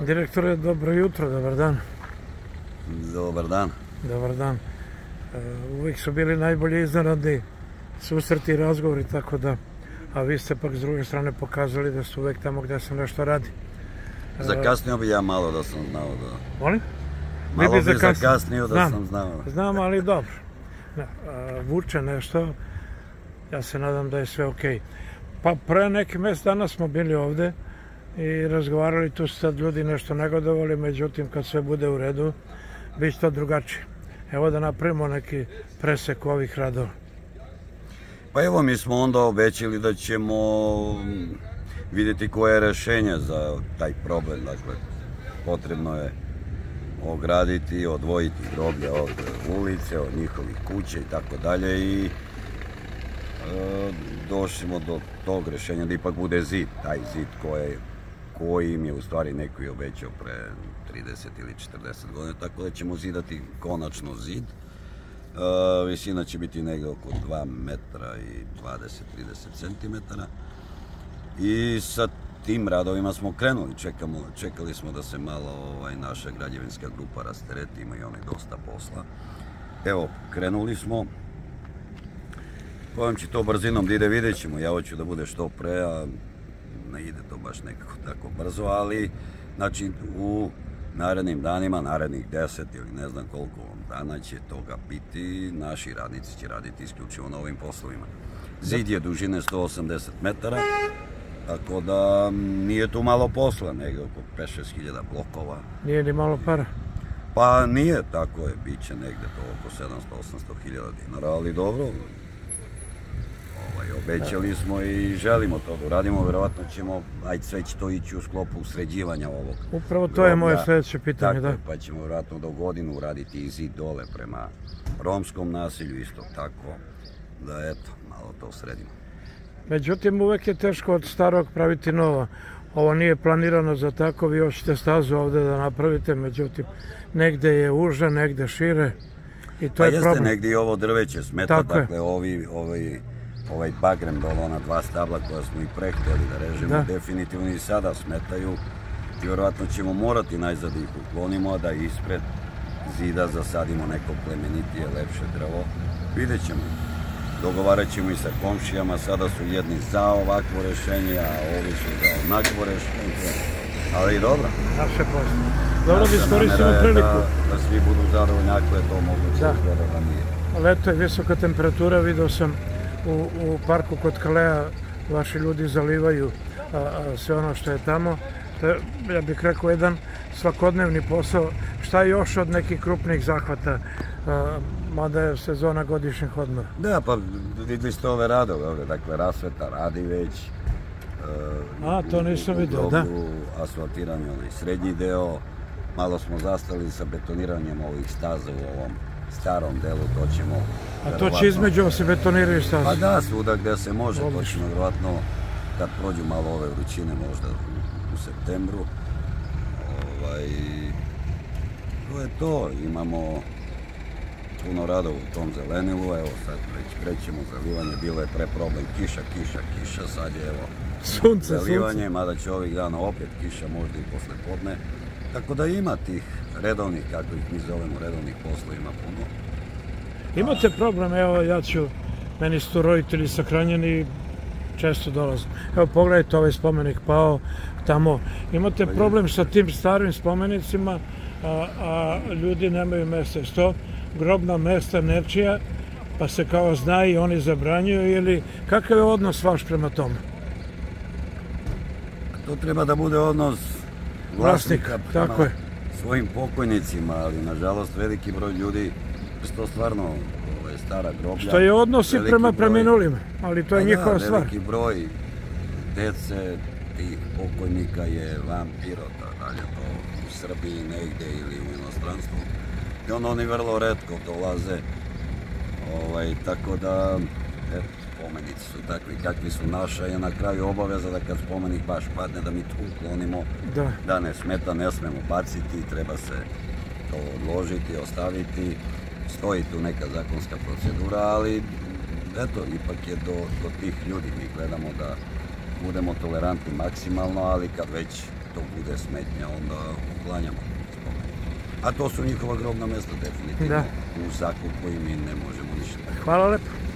Direktore, dobro jutro, dobar dan. Dobar dan. Dobar dan. E, uvijek su bili najbolji iznenadni susreti i razgovori, tako da, a vi ste pak s druge strane pokazali da su uvijek tamo gdje se nešto radi. E, zakasnio bi ja malo da sam znao da... Molim? Malo bi zakasnio da sam znao. Znam, ali dobro. vuče nešto, ja se nadam da je sve okej. Pa pre neki mjesec dana smo bili ovdje i razgovarali, tu sad ljudi nešto negodovali, međutim kad sve bude u redu, bit će to drugačije. Evo da napravimo neki presek ovih radova. Pa evo mi smo onda obećali da ćemo vidjeti koje je rješenje za taj problem. Dakle, potrebno je ograditi, odvojiti groblje od ulice, od njihovih kuće i tako dalje i e, došli do tog rješenja da ipak bude zid, taj zid koji koji im je u stvari neko i obećao pre 30 ili 40 godina, tako da ćemo zidati konačno zid. E, visina će biti negdje oko 2 metra i 20-30 centimetara. I sa tim radovima smo krenuli, čekali smo da se malo ovaj, naša građevinska grupa rastereti, i oni dosta posla. Evo, krenuli smo, kojom će to brzinom da ide, vidjet ćemo, ja hoću da bude što pre, a ne ide to baš nekako tako brzo, ali znači u narednim danima, narednih deset ili ne znam koliko dana će toga biti, naši radnici će raditi isključivo na ovim poslovima. Zid je dužine 180 metara, tako da nije tu malo posla, negdje oko 5-6 hiljada blokova. Nije ni malo para? Pa nije, tako je, bit će negdje to oko 700-800 hiljada dinara, ali dobro, Obećali smo i želimo to da uradimo, vjerovatno ćemo, ajde sve će to ići u sklopu sređivanja ovog. Upravo to je moje sljedeće pitanje, da. Pa ćemo vjerojatno do godinu uraditi i zid dole prema romskom nasilju, isto tako, da eto, malo to sredimo. Međutim, uvek je teško od starog praviti novo. Ovo nije planirano za tako, vi hoćete stazu ovdje da napravite, međutim, negdje je uže, negdje šire. I to pa je jeste, problem. negdje ovo drveće smeta, dakle, ovi, ovi ovaj bagrem dole, ona dva stabla koja smo i prehteli da režemo, definitivno i sada smetaju i vjerojatno ćemo morati najzad ih uklonimo, da ispred zida zasadimo neko plemenitije, lepše drvo. Vidjet ćemo. Dogovarat ćemo i sa komšijama, sada su jedni za ovakvo rješenje, a ovi su za onakvo rješenje. Ali dobro. Naše posle. Dobro bi iskoristimo priliku. Da, svi budu zadovoljni ako je to moguće da nije. Leto je visoka temperatura, vidio sam u, parku kod Kalea vaši ljudi zalivaju sve ono što je tamo. To je, ja bih rekao, jedan svakodnevni posao. Šta još od nekih krupnih zahvata, mada je sezona godišnjih odmora? Da, pa vidjeli ste ove radove ovdje, dakle rasveta radi već. A, to nisam vidio, da. Asfaltiranje onaj srednji deo, malo smo zastali sa betoniranjem ovih staza u ovom starom delu, to ćemo... A to će između se betoniraju staze? Pa da, svuda gdje se može, to ćemo vjerojatno kad prođu malo ove vrućine, možda u septembru. Ovaj, to je to, imamo puno radova u tom zelenilu, evo sad već krećemo zalivanje, bilo je pre problem kiša, kiša, kiša, sad je evo sunce, zalivanje, mada će ovih dana opet kiša, možda i posle podne. Tako da ima tih redovnih, kako ih mi zovemo, redovnih posla ima puno. Imate problem, evo ja ću, meni su tu roditelji sakranjeni, često dolazim. Evo pogledajte ovaj spomenik pao tamo. Imate pa problem sa tim starim spomenicima, a, ljudi nemaju mjesta. Što? Grobna mesta nečija, pa se kao zna i oni zabranjuju ili kakav je odnos vaš prema tome? To treba da bude odnos vlasnika tako je. svojim pokojnicima, ali nažalost veliki broj ljudi to stvarno ovaj, stara groblja. Što je odnos i prema preminulim, ali to je pa njihova stvar. Veliki broj dece tih pokojnika je van Pirota, dalje to u Srbiji negdje ili u inostranstvu. I onda oni vrlo redko dolaze, ovaj, tako da, spomenici su takvi kakvi su naša i na kraju obaveza da kad spomenik baš padne da mi to uklonimo, da, ne smeta, ne smemo baciti, treba se to odložiti, ostaviti, stoji tu neka zakonska procedura, ali eto, ipak je do, do tih ljudi, mi gledamo da budemo tolerantni maksimalno, ali kad već to bude smetnja, onda uklanjamo. A to su njihova grobna mesta, definitivno. Da. U zakupu i mi ne možemo ništa. Hvala lepo.